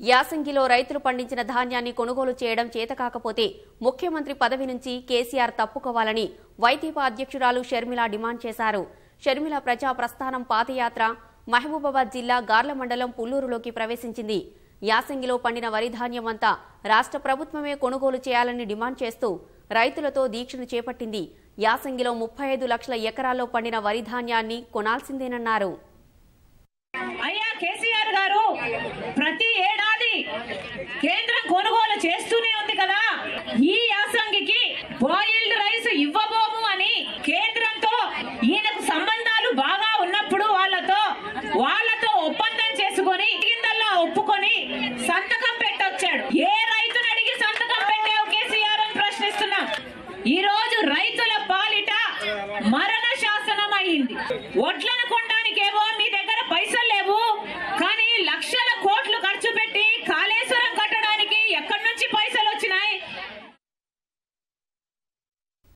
యాసంగిలో రైతులు పండించిన ధాన్యాన్ని కొనుగోలు చేయడం చేతకాకపోతే ముఖ్యమంత్రి పదవి నుంచి కేసీఆర్ తప్పుకోవాలని వైదీపా అధ్యక్షురాలు షర్మిల డిమాండ్ చేశారు. షర్మిల ప్రజా ప్రస్థానం పాదయాత్ర మహబూబాబాద్ జిల్లా గార్ల మండలం పుల్లూరులోకి ప్రవేశించింది. యాసంగిలో పండిన వరి ధాన్యమంతా రాష్ట్ర ప్రభుత్వమే కొనుగోలు చేయాలని డిమాండ్ చేస్తూ రైతులతో దీక్షను చేపట్టింది. యాసంగిలో ముప్పై ఐదు లక్షల ఎకరాల్లో పండిన వరి ధాన్యాన్ని కొనాల్సిందేనన్నారు. అయ్యా కేసీఆర్ గారు ప్రతి కేంద్రం కొనుగోలు చేస్తూనే ఉంది కదా. ఈ యాసంగికి బాయిల్డ్ రైస్ ఇవ్వబోము అని కేంద్రంతో ఈయనకు సంబంధాలు బాగా ఉన్నప్పుడు వాళ్ళతో వాళ్ళతో ఒప్పందం చేసుకొని కిందల్లో ఒప్పుకొని సంతకం పెట్టొచ్చాడు. ఏ రైతును అడిగి సంతకం పెట్టావు కేసీఆర్ అని ప్రశ్నిస్తున్నా. ఈ రోజు రైతుల పాలిట మరణ శాసనం అయింది ఒడ్ల